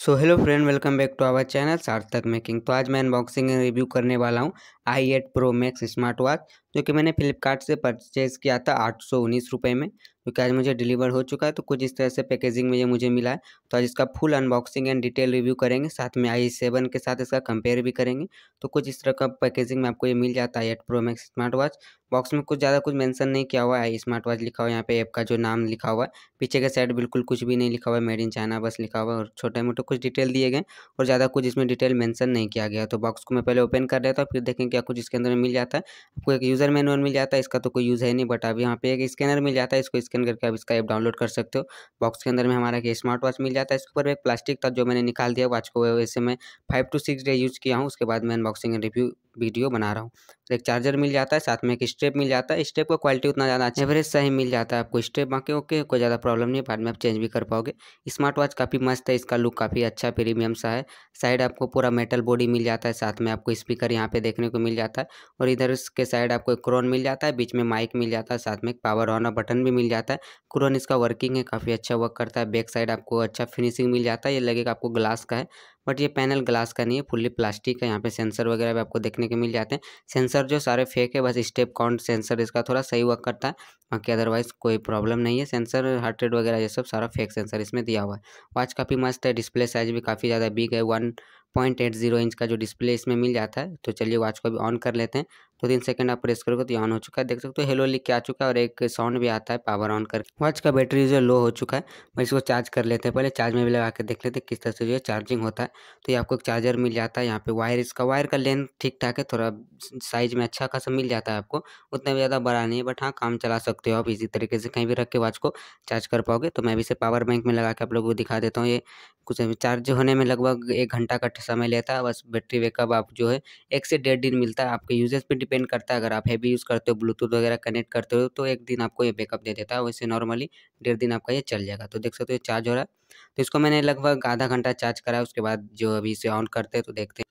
So hello friend welcome back to our channel Sarthak making तो आज मैं unboxing review करने वाला हूँ। I eight pro max smart watch जो कि मैंने फ्लिपकार्ट से परचेज़ किया था आठ सौ उन्नीस रुपये में, जो कि आज मुझे डिलीवर हो चुका है। तो कुछ इस तरह से पैकेजिंग में ये मुझे मिला है। तो आज इसका full unboxing and detail review करेंगे। साथ में आई सेवन के साथ इसका कंपेयर भी करेंगे। तो कुछ इस तरह का पैकेजिंग में आपको ये मिल जाता है I eight pro max smart watch box में कुछ ज़्यादा कुछ मेंशन नहीं किया हुआ है। स्मार्ट वॉच लिखा हुआ है। यहाँ पे ऐप का जो नाम लिखा हुआ है। पीछे के साइड बिल्कुल कुछ भी नहीं लिखा हुआ है। मेड इन चाइना बस लिखा हुआ है। और छोटे मोटे कुछ डिटेल दिए गए और ज़्यादा कुछ इसमें डिटेल मेंशन नहीं किया गया। तो बॉक्स को मैं पहले ओपन कर देता हूँ। फिर देखें कुछ इसके अंदर मिल जाता है। आपको एक यूज़र मैनुअल मिल जाता है, इसका तो कोई यूज़ है नहीं बट अब यहाँ पे एक स्कैनर मिल जाता है, इसको स्कैन करके आप इसका ऐप डाउनलोड कर सकते हो। बॉक्स के अंदर में हमारा एक स्मार्ट वॉच मिल जाता है, इसके ऊपर एक प्लास्टिक था जो मैंने निकाल दिया वॉच को वैसे मैं five to six day use किया हूँ, उसके बाद मैं अनबॉक्सिंग रिव्यू वीडियो बना रहा हूँ। एक चार्जर मिल जाता है, साथ में एक स्टेप मिल जाता है स्टेप का क्वालिटी उतना ज़्यादा अच्छा एवरेज सही मिल जाता है आपको स्टेप बाकी ओके कोई ज़्यादा प्रॉब्लम नहीं, बाद में आप चेंज भी कर पाओगे। स्मार्ट वॉच काफ़ी मस्त है, इसका लुक काफ़ी अच्छा प्रीमियम सा है। साइड आपको पूरा मेटल बॉडी मिल जाता है, साथ में आपको स्पीकर यहाँ पे देखने को मिल जाता है। और इधर के साइड आपको एक क्रोन मिल जाता है, बीच में माइक मिल जाता है, साथ में एक पावर ऑन और बटन भी मिल जाता है। क्रोन इसका वर्किंग है, काफ़ी अच्छा वर्क करता है। बैक साइड आपको अच्छा फिनिशिंग मिल जाता है, ये लगेगा आपको ग्लास का है। बट ये पैनल ग्लास का नहीं है, फुल्ली प्लास्टिक है, यहाँ पे सेंसर वगैरह भी आपको देखने के मिल जाते हैं। सेंसर जो सारे फेक है, बस स्टेप काउंट सेंसर इसका थोड़ा सही वर्क करता है, बाकी अदरवाइज़ कोई प्रॉब्लम नहीं है। सेंसर, हार्ट रेट वगैरह ये सब सारा फेक सेंसर इसमें दिया हुआ है। वॉच काफ़ी मस्त है, डिस्प्ले साइज़ भी काफ़ी ज़्यादा बिग है, one point eight zero inch का जो डिस्प्ले इसमें मिल जाता है तो चलिए वॉच को अभी ऑन कर लेते हैं। दो तीन सेकंड आप प्रेस करोगे तो ये ऑन हो चुका है। देख सकते हो हेलो लिख के आ चुका है और एक साउंड भी आता है पावर ऑन करके। वॉच का बैटरी जो लो हो चुका है। मैं इसको चार्ज कर लेते हैं पहले। चार्ज में भी लगा के देख लेते हैं किस तरह से जो है चार्जिंग होता है। तो ये आपको एक चार्जर मिल जाता है यहाँ पे। वायर इसका वायर का लेंथ ठीक ठाक है, थोड़ा साइज़ में अच्छा खासा मिल जाता है आपको। उतना भी ज़्यादा बड़ा नहीं है बट हाँ काम चला सकते हो आप। इसी तरीके से कहीं भी रख के वॉच को चार्ज कर पाओगे। तो मैं भी इसे पावर बैंक में लगा के आप लोगों को दिखा देता हूँ। ये कुछ चार्ज होने में लगभग एक घंटा का समय लेता है, बस बैटरी बैकअप आप जो है, एक से डेढ़ दिन मिलता है। आपके यूजेस पे डिपेंड करता है। अगर आप हैवी यूज़ करते हो ब्लूटूथ वगैरह कनेक्ट करते हो तो एक दिन आपको ये बैकअप दे देता है। वैसे नॉर्मली डेढ़ दिन आपका ये चल जाएगा। तो देख सकते हो चार्ज हो रहा है। तो इसको मैंने लगभग आधा घंटा चार्ज करा उसके बाद जो अभी इसे ऑन करते हैं तो देखते हैं।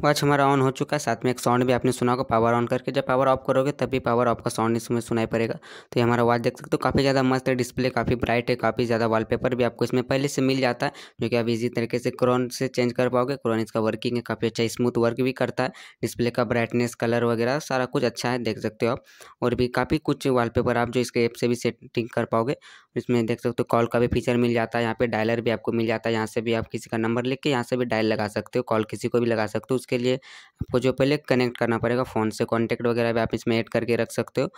वॉच हमारा ऑन हो चुका है। साथ में एक साउंड भी आपने सुना होगा पावर ऑन करके। जब पावर ऑफ़ करोगे, तभी पावर ऑफ़ का साउंड इसमें सुनाई पड़ेगा। तो ये हमारा वॉच देख सकते हो, काफ़ी ज़्यादा मस्त है। डिस्प्ले काफ़ी ब्राइट है, काफ़ी ज़्यादा वॉलपेपर भी आपको इसमें पहले से मिल जाता है, जो कि आप इजी तरीके से क्रोन से चेंज कर पाओगे। क्रोन इसका वर्किंग है, काफ़ी अच्छा स्मूथ वर्क भी करता है। डिस्प्ले का ब्राइटनेस कलर वगैरह सारा कुछ अच्छा है, देख सकते हो आप। और भी काफ़ी कुछ वालपेपर आप जो इसके ऐप से भी सेटिंग कर पाओगे, इसमें देख सकते हो कॉल का भी फीचर मिल जाता है। यहाँ पे डायलर भी आपको मिल जाता है। यहाँ से भी आप किसी का नंबर लिख के यहाँ से भी डायल लगा सकते हो कॉल किसी को भी लगा सकते हो। उसके लिए आपको जो पहले कनेक्ट करना पड़ेगा फ़ोन से। कॉन्टैक्ट वगैरह भी आप इसमें ऐड करके रख सकते हो।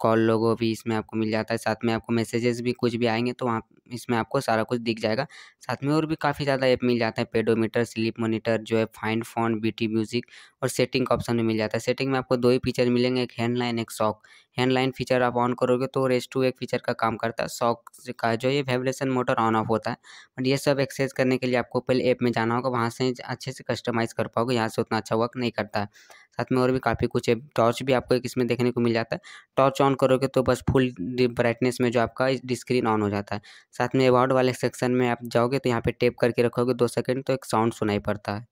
कॉल लोगो भी इसमें आपको मिल जाता है। साथ में आपको मैसेजेस भी कुछ भी आएँगे तो वहाँ इसमें आपको सारा कुछ दिख जाएगा। साथ में और भी काफ़ी ज़्यादा ऐप मिल जाता है। पेडोमीटर स्लीप मोनीटर जो है फाइंड फ़ोन बीटी म्यूज़िक और सेटिंग का ऑप्शन भी मिल जाता है। सेटिंग में आपको दो ही फीचर मिलेंगे, एक हैंडलाइन एक सॉक हैंड लाइन फीचर आप ऑन करोगे तो रेस टू एक फीचर का काम करता है। सॉक का जो ये वाइब्रेशन मोटर ऑन ऑफ़ होता है। बट ये सब एक्सेस करने के लिए आपको पहले ऐप में जाना होगा, वहाँ से अच्छे से कस्टमाइज़ कर पाओगे, यहाँ से उतना अच्छा वर्क नहीं करता है। साथ में और भी काफ़ी कुछ है, टॉर्च भी आपको एक इसमें देखने को मिल जाता है। टॉर्च ऑन करोगे तो बस फुल ब्राइटनेस में जो आपका स्क्रीन ऑन हो जाता है। साथ में अवार्ड वाले सेक्शन में आप जाओगे तो यहाँ पे टेप करके रखोगे दो सेकंड तो एक साउंड सुनाई पड़ता है।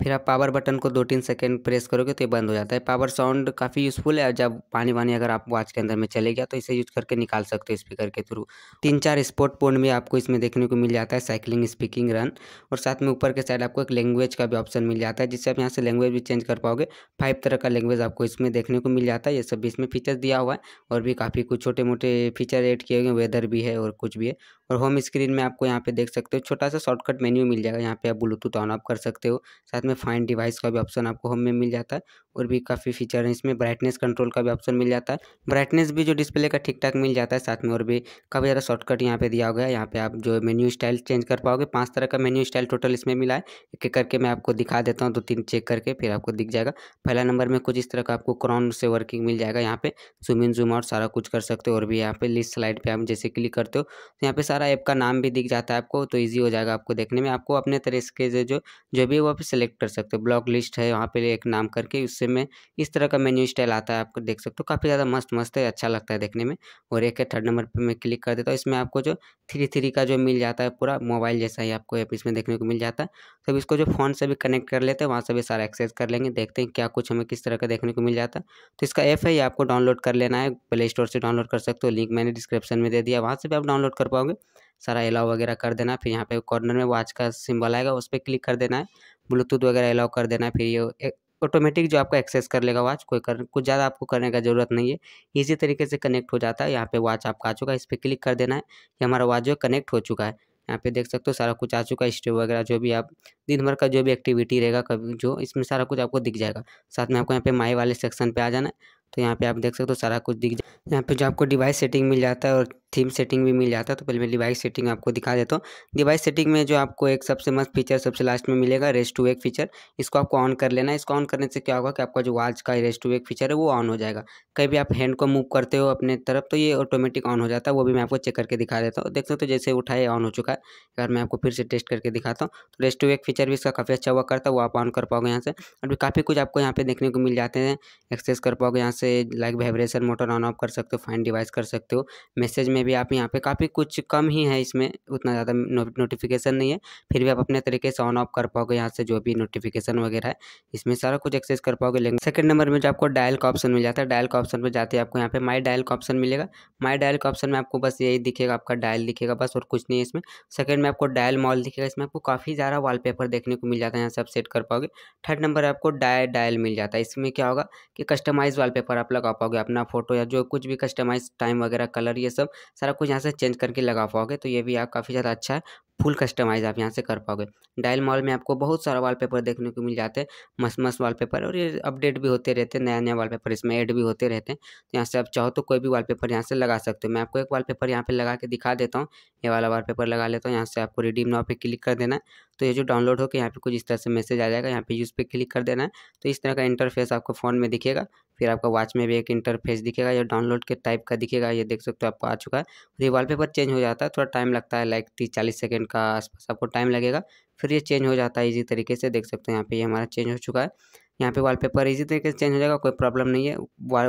फिर आप पावर बटन को दो तीन सेकेंड प्रेस करोगे तो ये बंद हो जाता है। पावर साउंड काफ़ी यूज़फुल है। जब पानी वानी अगर आप वॉच के अंदर में चले गया तो इसे यूज़ करके निकाल सकते हो स्पीकर के थ्रू तीन चार स्पोर्ट पोन भी आपको इसमें देखने को मिल जाता है साइकिलिंग स्पीकिंग रन और साथ में ऊपर के साइड आपको एक लैंग्वेज का भी ऑप्शन मिल जाता है, जिससे आप यहाँ से लैंग्वेज भी चेंज कर पाओगे। फाइव तरह का लैंग्वेज आपको इसमें देखने को मिल जाता है। ये सब भी इसमें फीचर दिया हुआ है और भी काफ़ी कुछ छोटे मोटे फीचर एड किए हुए वेदर भी है और कुछ भी है। और होम स्क्रीन में आपको यहाँ पे देख सकते हो छोटा सा शॉर्टकट मेन्यू मिल जाएगा, यहाँ पे आप ब्लूटूथ ऑन ऑफ़ कर सकते हो। साथ में फाइंड डिवाइस का भी ऑप्शन आपको होम में मिल जाता है और भी काफ़ी फीचर हैं, इसमें ब्राइटनेस कंट्रोल का भी ऑप्शन मिल जाता है। ब्राइटनेस भी जो डिस्प्ले का ठीक ठाक मिल जाता है, साथ में और भी काफ़ी ज़्यादा शॉर्टकट यहाँ पे दिया गया है। यहाँ पे आप जो मेन्यू स्टाइल चेंज कर पाओगे, पाँच तरह का मेन्यू स्टाइल टोटल इसमें मिला है। एक एक करके मैं आपको दिखा देता हूँ दो तीन चेक करके फिर आपको दिख जाएगा। पहला नंबर में कुछ इस तरह का आपको क्रॉन से वर्किंग मिल जाएगा, यहाँ पे जूम इन जूम आउट सारा कुछ कर सकते हो और भी यहाँ पे लिस्ट स्लाइड पर आप जैसे क्लिक करते हो। तो यहाँ पे सारा ऐप का नाम भी दिख जाता है आपको तो ईजी हो जाएगा आपको देखने में। आपको अपने तरीके से जो जो भी वो आप सेलेक्ट कर सकते हो। ब्लॉक लिस्ट है, वहाँ पे एक नाम करके, उससे में इस तरह का मेन्यू स्टाइल आता है, आपको देख सकते हो। काफ़ी ज़्यादा मस्त मस्त है अच्छा लगता है देखने में। और एक है थर्ड नंबर पर मैं क्लिक कर देता हूँ, इसमें आपको जो थ्री थ्री का जो मिल जाता है पूरा मोबाइल जैसा ही आपको ऐप इसमें देखने को मिल जाता है। तो इसको जो फ़ोन से भी कनेक्ट कर लेते हैं, वहाँ से भी सारा एक्सेस कर लेंगे, देखते हैं क्या कुछ हमें किस तरह का देखने को मिल जाता है। तो इसका ऐप है, ये आपको डाउनलोड कर लेना है प्ले स्टोर से डाउनलोड कर सकते हो लिंक मैंने डिस्क्रिप्शन में दे दिया, वहाँ से भी आप डाउनलोड कर पाओगे। सारा अलाउ वगैरह कर देना फिर यहाँ पे कॉर्नर में वॉच का सिंबल आएगा, उस पर क्लिक कर देना है। ब्लूटूथ वगैरह अलाउ कर देना है, फिर ये ऑटोमेटिक जो आपका एक्सेस कर लेगा वॉच कोई कर, कुछ ज़्यादा आपको करने का ज़रूरत नहीं है। इसी तरीके से कनेक्ट हो जाता है। यहाँ पे वॉच आपका आ चुका है, इस पर क्लिक कर देना है कि हमारा वॉच जो कनेक्ट हो चुका है। यहाँ पे देख सकते हो सारा कुछ आ चुका है स्टेप वगैरह जो भी आप, दिन भर का जो भी एक्टिविटी रहेगा, कभी जो, इसमें सारा कुछ आपको दिख जाएगा। साथ में आपको यहाँ पे माई वाले सेक्शन पे आ जाना है। तो यहाँ पे आप देख सकते हो सारा कुछ दिख जाए यहाँ पे जो आपको डिवाइस सेटिंग मिल जाता है और थीम सेटिंग भी मिल जाता है तो पहले मैं डिवाइस सेटिंग आपको दिखा देता हूँ। डिवाइस सेटिंग में जो आपको एक सबसे मस्त फीचर सबसे लास्ट में मिलेगा रेस्ट टू एक फीचर इसको आपको ऑन कर लेना है। इसको ऑन करने से क्या होगा कि आपका जो वॉच का रेस्ट टू एक फीचर है, वो ऑन हो जाएगा। कहीं भी आप हैंड को मूव करते हो अपने तरफ़ तो ये ऑटोमेटिक ऑन हो जाता है। वो भी मैं आपको चेक करके दिखा देता हूँ। देख सकते हो जैसे उठाए ऑन हो चुका है। अगर मैं आपको फिर से टेस्ट करके दिखाता हूँ तो रेस्ट टू एक फीचर भी इसका काफ़ी अच्छा हुआ करता है। वो आप ऑन कर पाओगे यहाँ से। और भी काफ़ी कुछ आपको यहाँ पे देखने को मिल जाते हैं। एक्सेस कर पाओगे यहाँ से like vibration motor on off कर सकते हो फाइन डिवाइस कर सकते हो। मैसेज में भी आप यहाँ पे काफ़ी कुछ कम ही है इसमें, उतना ज़्यादा नोटिफिकेशन नहीं है। फिर भी आप अपने तरीके से ऑन ऑफ़ कर पाओगे यहाँ से जो भी नोटिफिकेशन वगैरह है, इसमें सारा कुछ एक्सेस कर पाओगे लेकिन सेकंड नंबर में जो आपको डायल का ऑप्शन मिल जाता है डायल का ऑप्शन पर जाते हैं आपको यहाँ पे माई डायल का ऑप्शन मिलेगा। माई डायल का ऑप्शन में आपको बस यही दिखेगा, आपका डायल दिखेगा बस, और कुछ नहीं है इसमें। सेकंड में आपको डायल मॉल दिखेगा, इसमें आपको काफ़ी ज़्यादा वॉलपेपर देखने को मिल जाता है, यहाँ से आप सेट कर पाओगे। थर्ड नंबर आपको डायल डायल मिल जाता है। इसमें क्या होगा कि कस्टमाइज वॉलपेपर आप लगा पाओगे, अपना फ़ोटो या जो कुछ भी कस्टमाइज टाइम वगैरह कलर ये सब सारा कुछ यहाँ से चेंज करके लगा पाओगे तो ये भी आप काफ़ी ज़्यादा अच्छा है फुल कस्टमाइज़ आप यहाँ से कर पाओगे। डायल मॉल में आपको बहुत सारा वॉलपेपर देखने को मिल जाते हैं मस्त मस्त वॉलपेपर और ये अपडेट भी होते रहते हैं नया नया वॉलपेपर इसमें ऐड भी होते रहते हैं। तो यहाँ से आप चाहो तो कोई भी वॉलपेपर यहाँ से लगा सकते हो। मैं आपको एक वॉलपेपर यहाँ पे लगा के दिखा देता हूँ। ये वाला वॉलपेपर लगा लेता हूँ, यहाँ से आपको रिडीम नाव पे क्लिक कर देना तो ये जो डाउनलोड होकर यहाँ पे कुछ इस तरह से मैसेज आ जाएगा, यहाँ पे यूज़ पे क्लिक कर देना है। तो इस तरह का इंटरफेस आपको फ़ोन में दिखेगा, फिर आपका वॉच में भी एक इंटरफेस दिखेगा, या डाउनलोड के टाइप का दिखेगा, ये देख सकते हो आपको आ चुका है। ये वॉलपेपर चेंज हो जाता है, थोड़ा टाइम लगता है लाइक तीस चालीस सेकेंड का आसपास आपको टाइम लगेगा, फिर ये चेंज हो जाता है इजी तरीके से, देख सकते हैं यहाँ पे ये हमारा चेंज हो चुका है। यहाँ पे वॉलपेपर इजी तरीके से चेंज हो जाएगा, कोई प्रॉब्लम नहीं है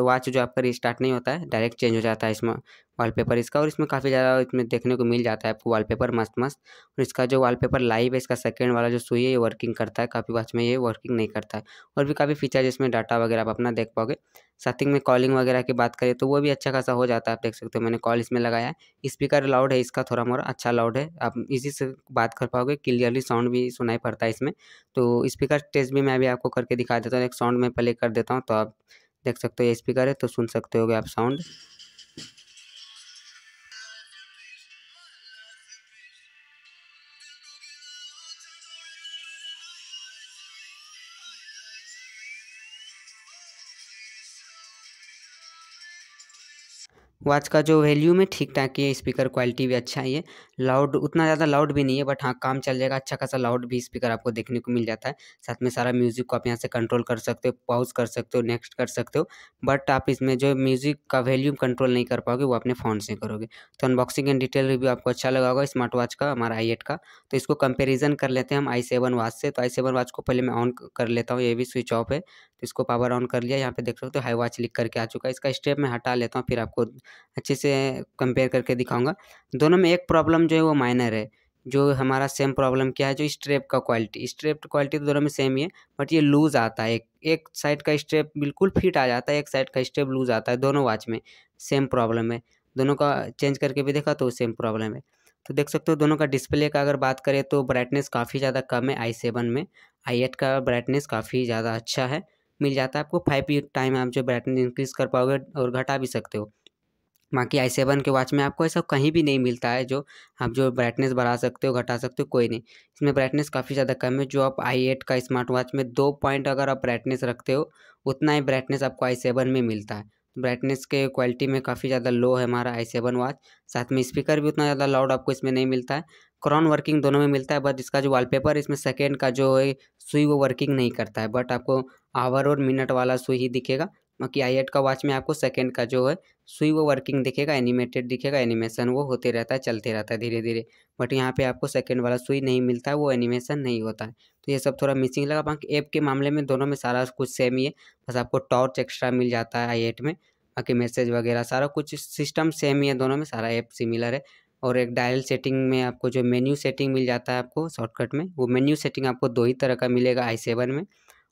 वॉच जो आपका रिस्टार्ट नहीं होता है डायरेक्ट चेंज हो जाता है इसमें। वॉलपेपर इसका और इसमें काफ़ी ज़्यादा इसमें देखने को मिल जाता है आपको वॉलपेपर मस्त मस्त और इसका जो वॉलपेपर लाइव है, इसका सेकेंड वाला जो सुई है, ये वर्किंग करता है। काफ़ी वॉच में ये वर्किंग नहीं करता है। और भी काफ़ी फीचर जिसमें डाटा वगैरह आप अपना देख पाओगे। साथिंग में कॉलिंग वगैरह की बात करें तो वो भी अच्छा खासा हो जाता है, आप देख सकते हो। मैंने कॉल इसमें लगाया है। स्पीकर लाउड है इसका, थोड़ा मोड़ा अच्छा लाउड है। आप इसी से बात कर पाओगे क्लियरली साउंड भी सुनाई पड़ता है इसमें। तो स्पीकर टेस्ट भी मैं अभी आपको करके दिखा देता हूँ। एक साउंड में प्ले कर देता हूँ तो आप देख सकते हो ये स्पीकर है तो सुन सकते हो आप साउंड वॉच का जो वैल्यूम है ठीक ठाक ही स्पीकर क्वालिटी भी अच्छा ही है लाउड उतना ज़्यादा लाउड भी नहीं है बट हाँ काम चल जाएगा अच्छा खासा लाउड भी स्पीकर आपको देखने को मिल जाता है। साथ में सारा म्यूज़िक को आप यहाँ से कंट्रोल कर सकते हो पॉज कर सकते हो नेक्स्ट कर सकते हो बट आप इसमें जो म्यूज़िक का वैल्यूम कंट्रोल नहीं कर पाओगे, वो अपने फ़ोन से करोगे। तो अनबॉक्सिंग एंड डिटेल रिव्यू आपको अच्छा लगा होगा स्मार्ट वॉच का, हमारा आई का। तो इसको कंपेरिजन कर लेते हैं हम आई सेवन वॉच से। तो आई सेवन वॉच को पहले मैं ऑन कर लेता हूँ, ये भी स्विच ऑफ़ है। तो इसको पावर ऑन कर लिया। यहाँ पे देख सकते हो हाई वॉच लिख करके आ चुका है। इसका स्टेप मैं हटा लेता हूँ, फिर आपको अच्छे से कंपेयर करके दिखाऊँगा। दोनों में एक प्रॉब्लम जो है वो माइनर है। जो हमारा सेम प्रॉब्लम क्या है? जो स्ट्रेप का क्वालिटी स्ट्रेप क्वालिटी तो दोनों में सेम ही है बट ये लूज़ आता है। एक एक साइड का स्ट्रेप बिल्कुल फिट आ जाता है, एक साइड का स्ट्रेप लूज़ आता है। दोनों वॉच में सेम प्रॉब्लम है। दोनों का चेंज करके भी देखा तो सेम प्रॉब्लम है। तो देख सकते हो, दोनों का डिस्प्ले का अगर बात करें तो ब्राइटनेस काफ़ी ज़्यादा कम है। आई सेवन में आई एट का ब्राइटनेस काफ़ी ज़्यादा अच्छा है। मिल जाता है आपको। फाइव टाइम आप जो ब्राइटनेस इंक्रीज़ कर पाओगे और घटा भी सकते हो। बाकी आई सेवन के वॉच में आपको ऐसा कहीं भी नहीं मिलता है जो आप जो ब्राइटनेस बढ़ा सकते हो, घटा सकते हो, कोई नहीं। इसमें ब्राइटनेस काफ़ी ज़्यादा कम है जो आप आई एट का स्मार्ट वॉच में दो पॉइंट अगर आप ब्राइटनेस रखते हो, उतना ही ब्राइटनेस आपको आई सेवन में मिलता है। ब्राइटनेस के क्वालिटी में काफ़ी ज़्यादा लो है हमारा आई सेवन वॉच साथ में स्पीकर भी उतना ज़्यादा लाउड आपको इसमें नहीं मिलता है। क्रॉन वर्किंग दोनों में मिलता है बट इसका जो वॉलपेपर इसमें सेकेंड का जो है, सुई वो वर्किंग नहीं करता है। बट आपको आवर और मिनट वाला सुई ही दिखेगा। बाकी आई का वॉच में आपको सेकेंड का जो है, सुई वो वर्किंग दिखेगा एनिमेटेड दिखेगा एनिमेशन वो होते रहता है, चलते रहता है धीरे धीरे बट यहाँ पे आपको सेकेंड वाला सुई नहीं मिलता है वो एनिमेशन नहीं होता है। तो ये सब थोड़ा मिसिंग लगा। बाकी ऐप के मामले में दोनों में सारा कुछ सेम ही है। बस आपको टॉर्च एक्स्ट्रा मिल जाता है आई में। बाकी मैसेज वगैरह सारा कुछ सिस्टम सेम ही है दोनों में, सारा ऐप सिमिलर है। और एक डायल सेटिंग में आपको जो मेन्यू सेटिंग मिल जाता है आपको शॉर्टकट में, वो मेन्यू सेटिंग आपको दो ही तरह का मिलेगा आई सेवन में।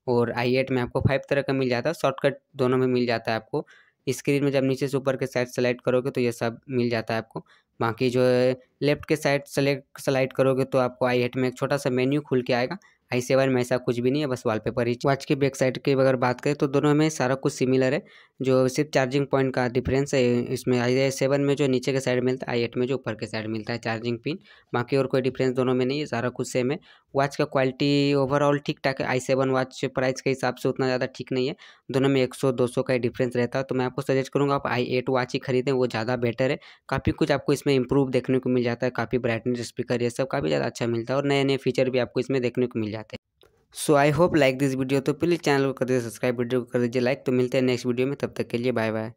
और आई एट में आपको फाइव तरह का मिल जाता है शॉर्टकट दोनों में मिल जाता है आपको। स्क्रीन में जब नीचे से ऊपर के साइड सेलेक्ट करोगे तो ये सब मिल जाता है आपको। बाकी जो है लेफ़्ट के साइड सेलेक्ट स्लाइड करोगे तो आपको आई एट में एक छोटा सा मेन्यू खुल के आएगा। आई सेवन में ऐसा कुछ भी नहीं है, बस वॉलपेपर ही। वॉच की बैक साइड की अगर बात करें तो दोनों में सारा कुछ सिमिलर है, जो सिर्फ़ चार्जिंग पॉइंट का डिफरेंस है, इसमें आई सेवन में जो नीचे के साइड मिलता है आई एट में जो ऊपर के साइड मिलता है चार्जिंग पिन बाकी और कोई डिफरेंस दोनों में नहीं है, सारा कुछ सेम है। वॉच का क्वालिटी ओवरऑल ठीक ठाक है आई सेवन वॉच प्राइस के हिसाब से उतना ज़्यादा ठीक नहीं है, दोनों में एक सौ, दो सौ का डिफरेंस रहता है। तो मैं आपको सजेस्ट करूँगा, आप आई एट वॉच ही खरीदें, वो ज़्यादा बेटर है। काफ़ी कुछ आपको इसमें इंप्रूव देखने को मिल जाता है, काफ़ी ब्राइटनेस स्पीकर ये सब काफ़ी ज़्यादा अच्छा मिलता है और नए नए फीचर भी आपको इसमें देखने को मिल जाते हैं। So I hope like this video तो प्लीज़ चैनल को कर दीजिए सब्सक्राइब वीडियो को कर दीजिए लाइक तो मिलते हैं नेक्स्ट वीडियो में, तब तक के लिए बाय बाय